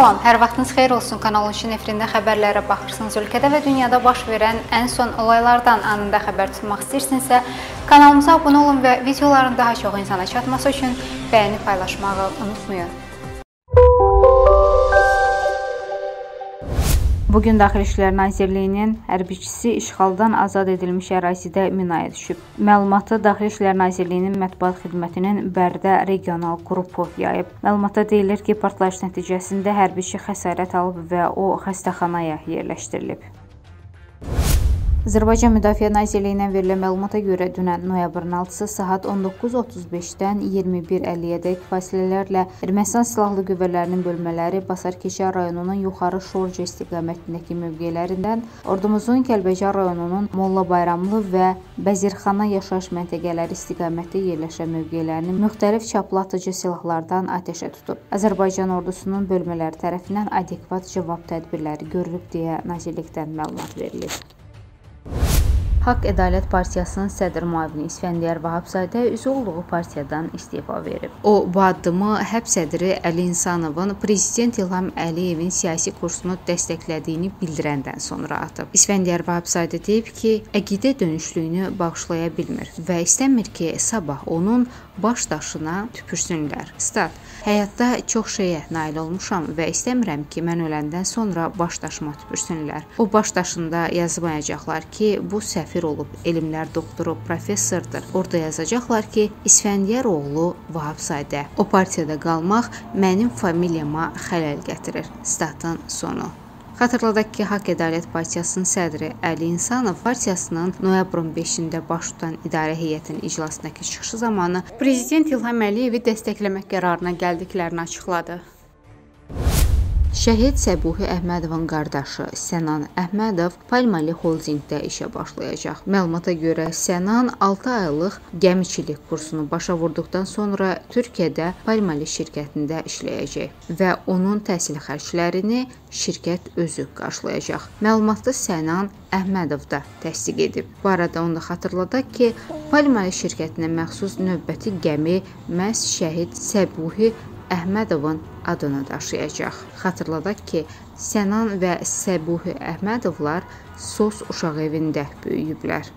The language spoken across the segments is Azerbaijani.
Salam, hər vaxtınız xeyir olsun. Kanal 13-ün efirində xəbərlərə baxırsınız. Ölkədə və dünyada baş verən ən son olaylardan anında xəbər tutmaq istəyirsinizsə, kanalımıza abunə olun və videoların daha çox insana çatması üçün bəyəni paylaşmağı unutmayın. Bu gün Daxili İşlər Nazirliyinin hərbiçisi işğaldan azad edilmiş ərazidə minaya düşüb. Məlumatı Daxili İşlər Nazirliyinin mətbuat xidmətinin Bərdə regional qrupu yayıb. Məlumatda deyilir ki, partlayış nəticəsində hərbiçi xəsarət alıb və o xəstəxanaya yerləşdirilib. Azərbaycan Müdafiə Nazirliyindən verilən məlumata görə dünən noyabrın 6-sı saat 19:35-dən 21:50-ədək fasilələrlə Ermənistan silahlı qüvvələrinin bölmələri Basarkeşə rayonunun yuxarı Şorca istiqamətindəki mövqelərindən ordumuzun Kəlbəcər rayonunun Molla Bayramlı və Bəzirxana yaşayış məntəqələri istiqamətdə yerləşən mövqelərinin müxtəlif çaplı atıcı silahlardan atəşə tutub. Azərbaycan ordusunun bölmələri tərəfindən adekvat cavab tədbirləri görülüb deyə nazirlikdən məlumat verilib. Haqq Ədalət Partiyasının sədr müavini İsfəndiyar Vahabzadə üzv olduğu partiyadan istefa verib. O bu addımı həbs sədri Əli İnsanovun prezident İlham Əliyevin siyasi kursunu dəstəklədiyini bildirəndən sonra atıb. İsfəndiyar Vahabzadə deyib ki, əqidə dönüşlüyünü bağışlaya bilmir və istəmir ki, sabah onun baş daşına tüpürsünlər. Stat: Həyatda çox şeyə nail olmuşam və istəmirəm ki, mən öləndən sonra baş daşıma tüpürsünlər. O baş daşında yazmayacaqlar ki, bu səfir olub, elmlər doktoru, professordur. Orda yazacaqlar ki, İsfəndiyar oğlu Vahabzadə. O partiyada qalmaq mənim familiyama xələl gətirir. Statın sonu. Xatırladaq ki, Haqq Ədalət Partiyasının sədri Əli İnsanov partiyasının noyabrın 5-də baş tutan idarə heyətinin iclasındakı çıxışı zamanı prezident İlham Əliyevi dəstəkləmək qərarına gəldiklərini açıqladı. Şəhid Səbuhi Əhmədovun qardaşı Sənan Əhmədov Palmali Holdinqdə işə başlayacaq. Məlumata görə Sənan 6 aylıq gəmiçilik kursunu başa vurduqdan sonra Türkiyədə Palmali şirkətində işləyəcək və onun təhsil xərclərini şirkət özü qarşılayacaq. Məlumatı Sənan Əhmədov da təsdiq edib. Bu arada onu da xatırladaq ki, Palmali şirkətinə məxsus növbəti gəmi məhz şəhid Səbuhi Əhmədovun adını daşıyacaq. Xatırladaq ki, Sənan və Səbuhi Əhmədovlar SOS uşaq evində böyüyüblər.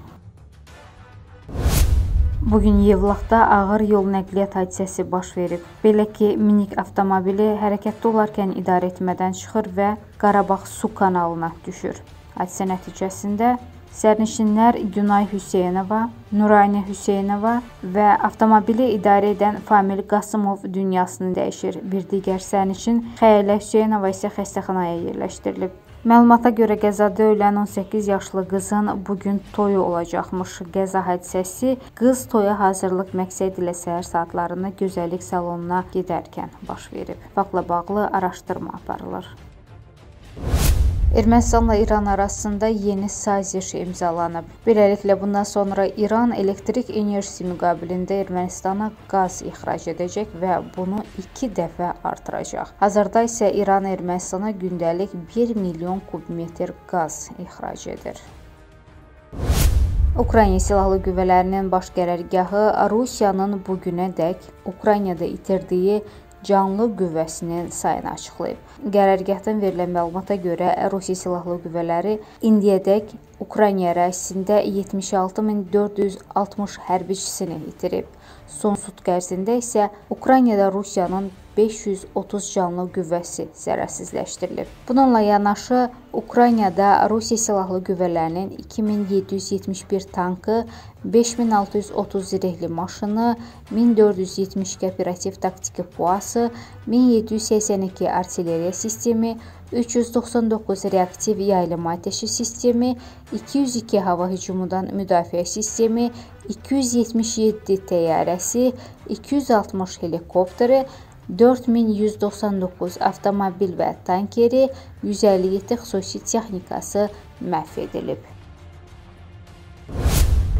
Bu gün Yevlaxda ağır yol nəqliyyat hadisəsi baş verib. Belə ki, minik avtomobili hərəkətdə olarkən idarə etmədən çıxır və Qarabağ su kanalına düşür. Hadisə nəticəsində Sərnişinlər Günay Hüseynova, Nurayni Hüseynova və avtomobili idarə edən Famil Qasımov dünyasını dəyişir. Bir digər sərnişin Xəyalə Hüseynova isə xəstəxanaya yerləşdirilib. Məlumata görə qəzada ölən 18 yaşlı qızın bu gün toyu olacaqmış. Qəza hadisəsi qız toya hazırlıq məqsədi ilə səhər saatlarında gözəllik salonuna gedərkən baş verib. Faktla bağlı araşdırma aparılır. Ermənistanla İran arasında yeni saziş imzalanıb. Beləliklə bundan sonra İran elektrik enerjisi müqabilində Ermənistana qaz ixrac edəcək və bunu 2 dəfə artıracaq. Hazırda isə İran Ermənistana gündəlik 1 milyon kubmetr qaz ixrac edir. Ukrayna Silahlı Qüvvələrinin baş qərargahı Rusiyanın bu günədək Ukraynada itirdiyi canlı qüvvəsinin sayını açıqlayıb. Qərargahdan verilən məlumata görə Rusiya Silahlı Qüvvələri indiyədək Ukrayna ərazisində 76460 hərbiçisini itirib. Son sutq ərzində isə Ukraynada Rusiyanın 530 canlı qüvvəsi zərərsizləşdirilib. Bununla yanaşı Ukraynada Rusiya Silahlı Qüvvələrinin 2771 tankı, 5630 zirehli maşını, 1472 operativ taktiki puası, 1782 artilleriya sistemi, 399 reaktiv yaylım atəşi sistemi, 202 hava hücumundan müdafiə sistemi, 277 təyyarəsi, 260 helikopteri, 4199 avtomobil və tankeri, 157 xüsusi texnikası məhv edilib.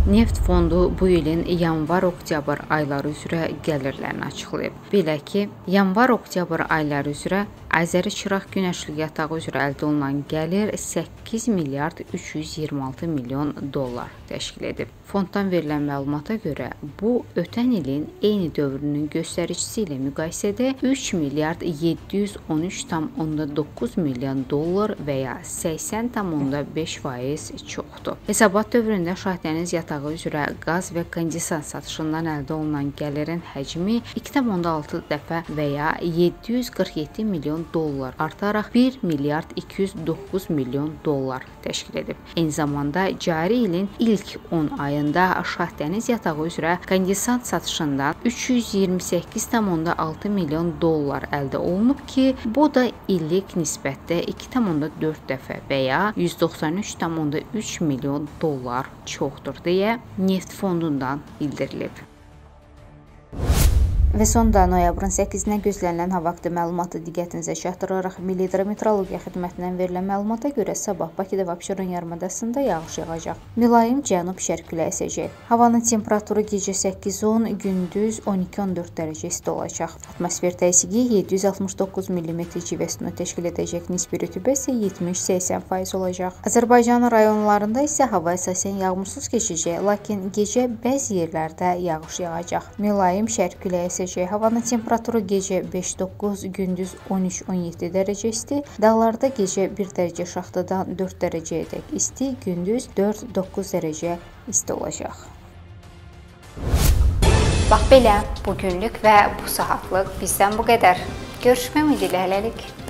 Neft fondu bu ilin yanvar-oktyabr ayları üzrə gəlirlərini açıqlayıb. Belə ki, yanvar-oktyabr ayları üzrə Azəri Çıraq günəşli yatağı üzrə əldə olunan gəlir 8 milyard 326 milyon dollar təşkil edib. Fonddan verilən məlumata görə bu ötən ilin eyni dövrünün göstəricisi ilə müqayisədə 3 milyard 713,9 milyon dollar və ya 80,5% çoxdur. Hesabat dövründə Şahdəniz yatağı üzrə qaz və kondensat satışından əldə olunan gəlirin həcmi 2,6 dəfə və ya 747 milyon dollar artaraq 1 milyard 209 milyon dollar təşkil edib. Eyni zamanda cari ilin ilk 10 ayında Şahdəniz yatağı üzrə kondensat satışından 328,6 milyon dollar əldə olunub ki, bu da illik nisbətdə 2,4 dəfə və ya 193,3 milyon dollar çoxdur deyə Neft fondundan bildirilib. Və sonda noyabrın 8-nə gözlənilən hava haqqında məlumatı diqqətinizə çatdıraraq Milli Hidrometeorologiya Xidmətindən verilən məlumata görə sabah Bakıda və Abşeron yarımadasında yağış yağacaq. Mülayim cənub-şərq küləyi əsəcək. Havanın temperaturu gecə 8-10, gündüz 12-14 dərəcə isti olacaq. Atmosfer təzyiqi 769 mm civə sütunu təşkil edəcək. Nisbi rütubət isə 70-80% olacaq. Azərbaycanın rayonlarında isə hava əsasən yağmursuz keçəcək, lakin gecə bəzi yerlərdə yağış yağacaq. Mülayim şərq küləyi əsəcək əsəcək. Havanın temperaturu gecə 5-9, gündüz 13-17 dərəcə isti. Dağlarda gecə 1 dərəcə şaxtadan 4 dərəcəyədək isti, gündüz 4-9 dərəcə isti olacaq. Bax belə, bu günlük və bu saatlıq bizdən bu qədər. Görüşmək ümidi ilə hələlik.